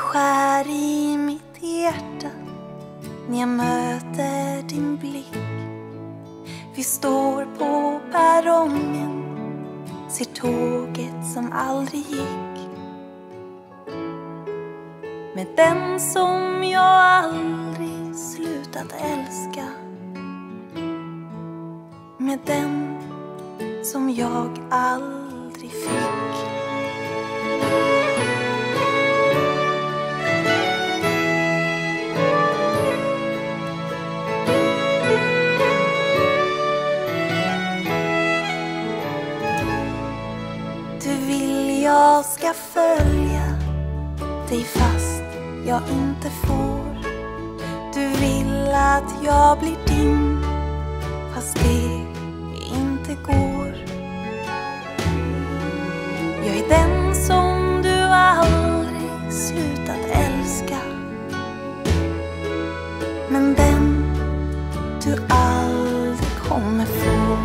Det skär i mitt hjärta när jag möter din blick. Vi står på perrongen, ser tåget som aldrig gick. Med den som jag aldrig slutat älska. Med den som jag aldrig fick. Jag ska följa dig fast jag inte får. Du vill att jag blir din fast det inte går. Jag är den som du aldrig slutat älska. Men den du aldrig kommer få.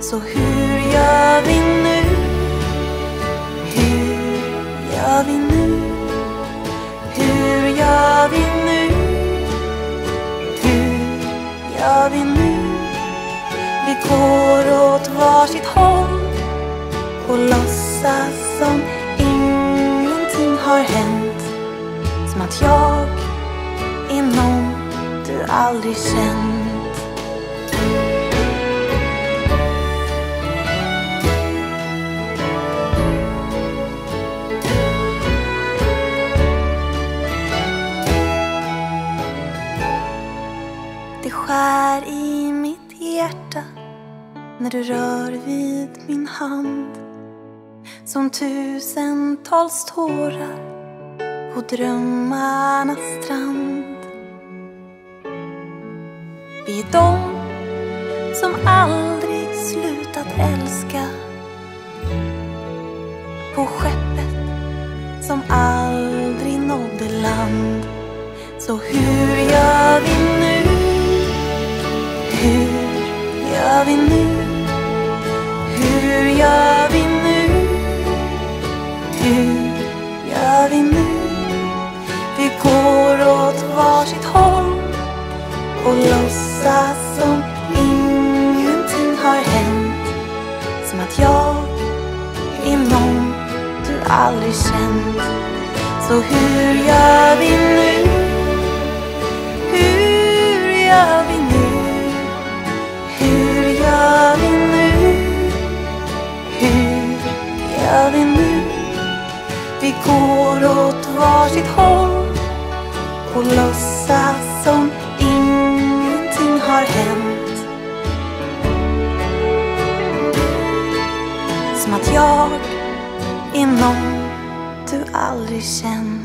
Så hur gör gör vi nu? Vi går åt varsitt håll och låtsas som ingenting har hänt. Som att jag är någon du aldrig känt. Skär i mitt hjärta när du rör vid min hand som tusentals tårar på drömmarnas strand. Vi är de som aldrig slutat älska på skeppet som aldrig nådde land. Så hur gör vi nu? Hur gör vi nu? Hur gör vi nu? Hur gör vi nu? Vi går åt varsitt håll och låtsas som ingenting har hänt. Som att jag är någon du aldrig känt. Så hur gör vi nu? Vi nu? Vi går åt varsitt håll och låtsas som ingenting har hänt. Som att jag är någon du aldrig känt.